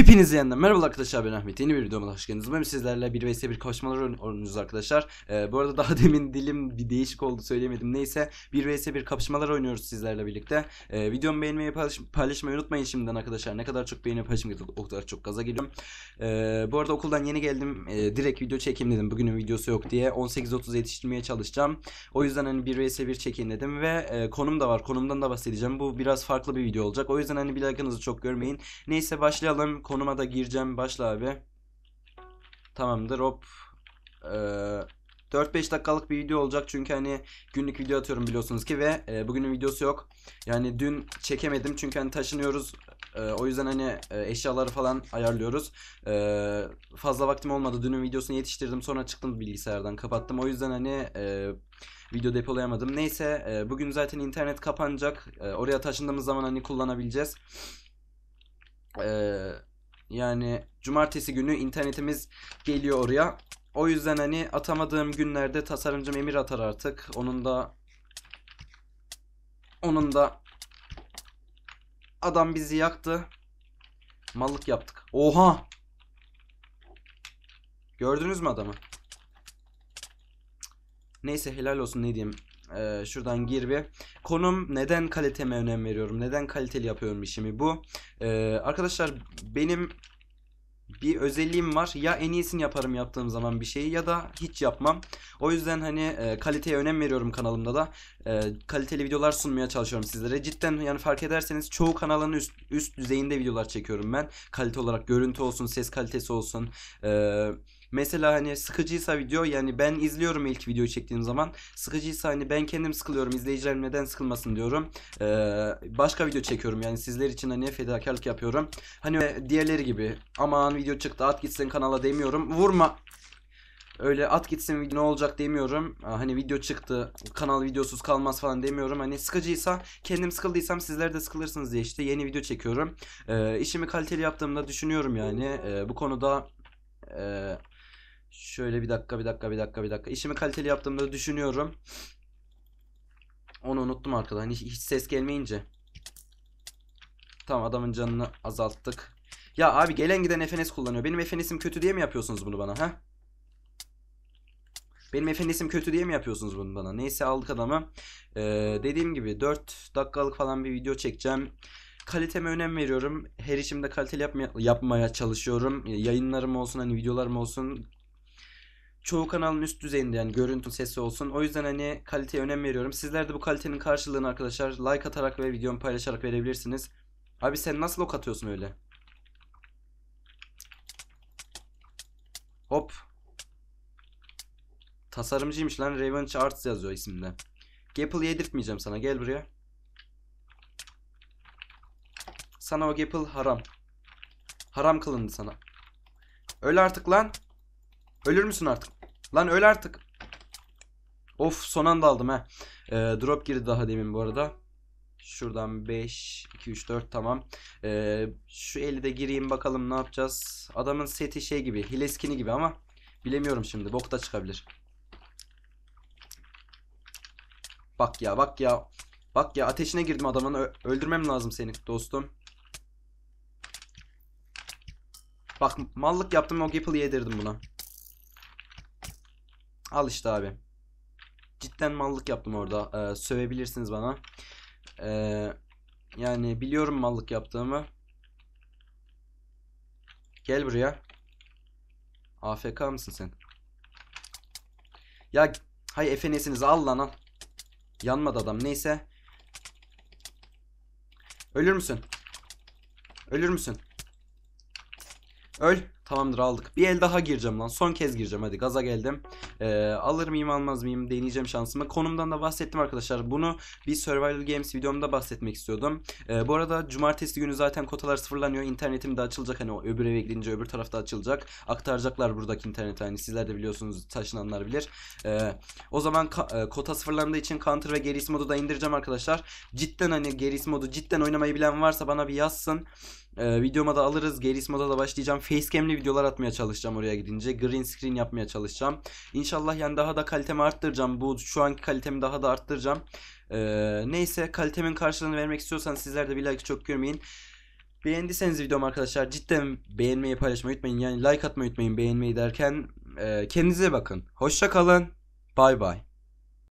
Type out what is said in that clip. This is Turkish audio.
Hepinize yeniden merhaba arkadaşlar ben Ahmet yeni bir videoma hoş geldiniz. Umarım sizlerle 1 vs 1 koşmalar oynuyoruz arkadaşlar. Ee, bu arada daha demin dilim bir değişik oldu söyleyemedim. Neyse 1 vs 1 kapışmalar oynuyoruz sizlerle birlikte. Ee, videomu beğenmeyi paylaş paylaşmayı unutmayın şimdiden arkadaşlar. Ne kadar çok beğeni paylaşım o kadar çok gaza geliyorum. Ee, bu arada okuldan yeni geldim. Ee, direkt video çekeyim dedim. Bugünün videosu yok diye. 18.30 yetiştirmeye çalışacağım. O yüzden hani 1 vs 1 çekeyim dedim ve e, konum da var. Konumdan da bahsedeceğim. Bu biraz farklı bir video olacak. O yüzden hani bir like'ınızı çok görmeyin. Neyse başlayalım konuma da gireceğim. Başla abi. Tamamdır hop. Ee, 4-5 dakikalık bir video olacak çünkü hani günlük video atıyorum biliyorsunuz ki ve e, bugünün videosu yok. Yani dün çekemedim çünkü hani taşınıyoruz. E, o yüzden hani e, eşyaları falan ayarlıyoruz. E, fazla vaktim olmadı. Dünün videosunu yetiştirdim sonra çıktım bilgisayardan kapattım. O yüzden hani e, video depolayamadım. Neyse e, bugün zaten internet kapanacak. E, oraya taşındığımız zaman hani kullanabileceğiz. Eee yani cumartesi günü internetimiz geliyor oraya. O yüzden hani atamadığım günlerde tasarımcım Emir atar artık. Onun da onun da adam bizi yaktı. Mallık yaptık. Oha! Gördünüz mü adamı? Neyse helal olsun ne diyeyim. Ee, şuradan gir bir. Konum neden kaliteme önem veriyorum? Neden kaliteli yapıyorum işimi? Bu. Ee, arkadaşlar benim bir özelliğim var. Ya en iyisini yaparım yaptığım zaman bir şeyi ya da hiç yapmam. O yüzden hani e, kaliteye önem veriyorum kanalımda da. E, kaliteli videolar sunmaya çalışıyorum sizlere. Cidden yani fark ederseniz çoğu kanalın üst, üst düzeyinde videolar çekiyorum ben. Kalite olarak görüntü olsun, ses kalitesi olsun. Eee Mesela hani sıkıcıysa video yani ben izliyorum ilk videoyu çektiğim zaman. Sıkıcıysa hani ben kendim sıkılıyorum. izleyicilerim neden sıkılmasın diyorum. Ee, başka video çekiyorum yani sizler için hani fedakarlık yapıyorum. Hani diğerleri gibi aman video çıktı at gitsin kanala demiyorum. Vurma öyle at gitsin ne olacak demiyorum. Hani video çıktı kanal videosuz kalmaz falan demiyorum. Hani sıkıcıysa kendim sıkıldıysam sizler de sıkılırsınız diye işte yeni video çekiyorum. Ee, işimi kaliteli yaptığımda düşünüyorum yani. Ee, bu konuda e, Şöyle bir dakika bir dakika bir dakika bir dakika. İşimi kaliteli yaptığımda düşünüyorum. Onu unuttum arkada. Hani hiç ses gelmeyince. Tamam adamın canını azalttık. Ya abi gelen giden FNS kullanıyor. Benim FNS'im kötü diye mi yapıyorsunuz bunu bana ha? Benim FNS'im kötü diye mi yapıyorsunuz bunu bana? Neyse aldık adamı. Ee, dediğim gibi 4 dakikalık falan bir video çekeceğim. Kaliteme önem veriyorum. Her işimde kaliteli yapmaya, yapmaya çalışıyorum. Yayınlarım olsun hani videolarım olsun çoğu kanalın üst düzeyinde yani görüntü sesi olsun. O yüzden hani kaliteye önem veriyorum. Sizler de bu kalitenin karşılığını arkadaşlar like atarak ve videomu paylaşarak verebilirsiniz. Abi sen nasıl ok atıyorsun öyle? Hop. Tasarımcıymış lan Revenge Arts yazıyor isimde. Gapple yedirtmeyeceğim sana gel buraya. Sana o Gapple haram. Haram kılındı sana. Öyle artık lan. Ölür müsün artık? Lan öl artık. Of son anda aldım ha. Ee, drop girdi daha demin bu arada. Şuradan 5, 2, 3, 4 tamam. Ee, şu eli de gireyim bakalım ne yapacağız. Adamın seti şey gibi. Hileskini gibi ama bilemiyorum şimdi. Bok da çıkabilir. Bak ya bak ya. Bak ya ateşine girdim adamın. Ö öldürmem lazım seni dostum. Bak mallık yaptım o Gapple'ı yedirdim buna. Al işte abi. Cidden mallık yaptım orada. Ee, sövebilirsiniz bana. Ee, yani biliyorum mallık yaptığımı. Gel buraya. AFK mısın sen? Ya hay efenesinizi al lan al. Yanmadı adam neyse. Ölür müsün? Ölür müsün? Öl. Tamamdır aldık. Bir el daha gireceğim lan. Son kez gireceğim hadi gaza geldim. Ee, alır mıyım almaz mıyım deneyeceğim şansımı. Konumdan da bahsettim arkadaşlar. Bunu bir Survival Games videomda bahsetmek istiyordum. Ee, bu arada cumartesi günü zaten kotalar sıfırlanıyor. İnternetim de açılacak. Hani o öbür eve gidince öbür tarafta açılacak. Aktaracaklar buradaki internet. Hani sizler de biliyorsunuz taşınanlar bilir. Ee, o zaman e, kota sıfırlandığı için Counter ve Geris modu da indireceğim arkadaşlar. Cidden hani Geris modu cidden oynamayı bilen varsa bana bir yazsın. Ee, videoma da alırız. Geris moda da başlayacağım. Facecam'li videolar atmaya çalışacağım oraya gidince. Green screen yapmaya çalışacağım. İnşallah yani daha da kalitemi arttıracağım. Bu şu anki kalitemi daha da arttıracağım. Ee, neyse kalitemin karşılığını vermek istiyorsan sizler de bir like çok görmeyin. Beğendiyseniz videomu arkadaşlar cidden beğenmeyi paylaşmayı unutmayın. Yani like atmayı unutmayın beğenmeyi derken e, kendinize bakın. Hoşça kalın. Bay bay.